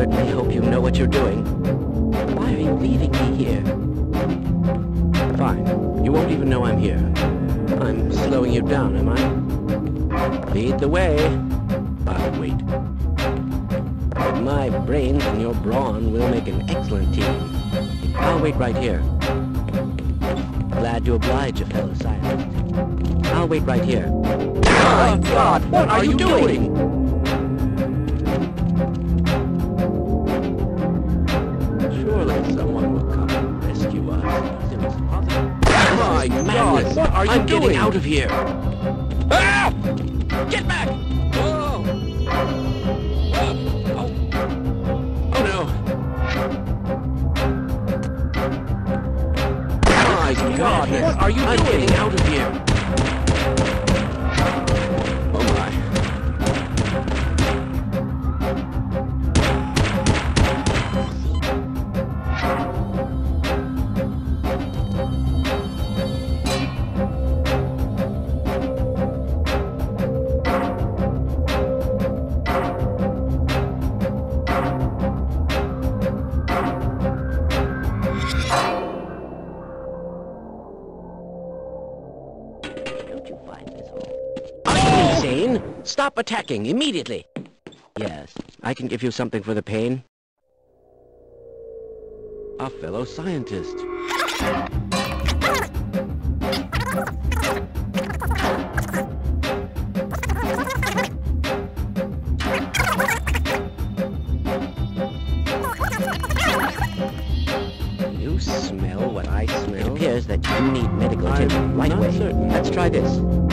certainly hope you know what you're doing. Why are you leaving me here? Fine. You won't even know I'm here. I'm slowing you down, am I? Lead the way. I'll wait. My brains and your brawn, we'll make an excellent team. I'll wait right here. Glad to oblige, a fellow scientist. I'll wait right here. Oh, God, what are you doing? Surely someone will come and rescue us. My God, what are you I'm doing? getting out of here. Ah! Get back! Oh! Oh! Oh no. My God, what are you I'm doing? getting out of here. You find? Are you insane? Stop attacking immediately. Yes, I can give you something for the pain. A fellow scientist. You smell what I smell? Appears that you need medical attention right not away. Let's try this.